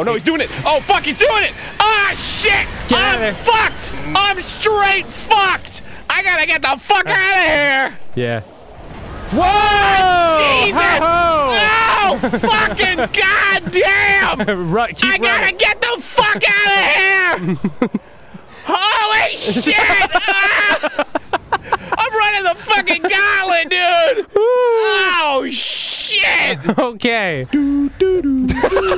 Oh no, he's doing it. Oh fuck, he's doing it. Ah shit. Get I'm of there. fucked. I'm straight fucked. I gotta get the fuck uh, out of here. Yeah. Whoa! Jesus! Ho, Oh, fucking goddamn! Right, keep I gotta get the fuck out of here! Holy shit! Ah! I'm running the fucking gauntlet, dude! Oh shit! Okay. Do, do, do,